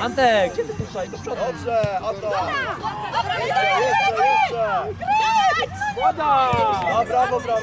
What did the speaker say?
Antek, gdzie ty puszczaj do przodu? Dobrze, oto. Jeszcze, jeszcze, jeszcze. Woda! No, brawo, brawo.